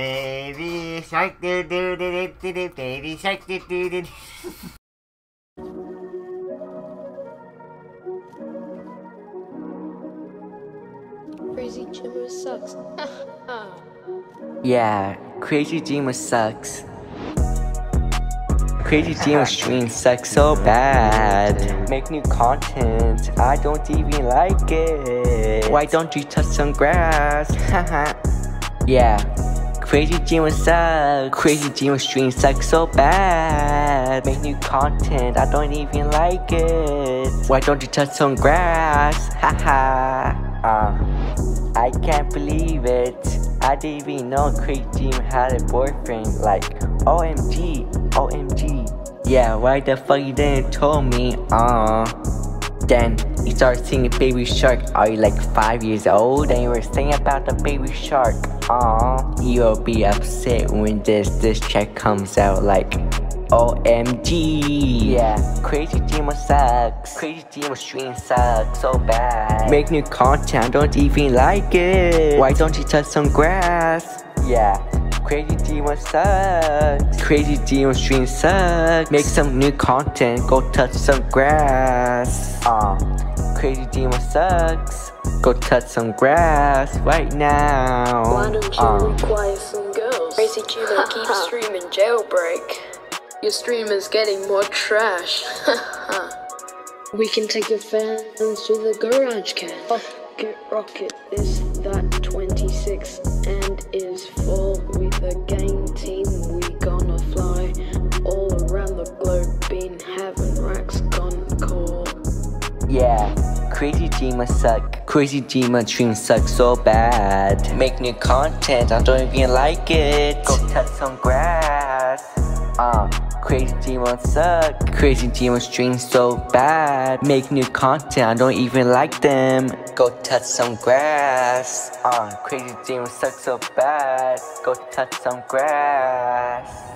Baby shark do do do do do baby shark do do do. Crazy Jymo sucks. Yeah, Crazy Dreamer sucks. Crazy Dreamer stream sucks so bad. Make new content, I don't even like it. Why don't you touch some grass? yeah, Crazy Dreamer up, Crazy Dreamer stream sucks so bad. Make new content, I don't even like it. Why don't you touch some grass? Haha. uh, I can't believe it. I didn't even know Crazy Jim had a boyfriend. Like, OMG, OMG. Yeah, why the fuck you didn't tell me? Uh. Then you start seeing a Baby Shark. Are you like five years old? And you were singing about the baby shark. Aw, you'll be upset when this distrack comes out. Like, OMG. Yeah, Crazy Dreamer sucks. Crazy Dreamer stream sucks so bad. Make new content, don't even like it. Why don't you touch some grass? Yeah. Crazy Demon sucks. Crazy Demon stream sucks. Make some new content, go touch some grass. Uh, Crazy Demon sucks. Go touch some grass right now. Why don't you Uh, require some girls? Crazy Demon keeps streaming jailbreak. Your stream is getting more trash. we can take your fans to the garage can. Rocket Rocket is that 26 and is full with a gang team. We gonna fly all around the globe, been having racks gone cool. Yeah, Crazy Demon suck. Crazy Demon stream sucks so bad. Make new content, I don't even like it. Go touch some grass. Uh, Crazy Demon suck. Crazy Demon stream so bad. Make new content, I don't even like them. Go touch some grass. Uh, Crazy Demon suck so bad. Go touch some grass.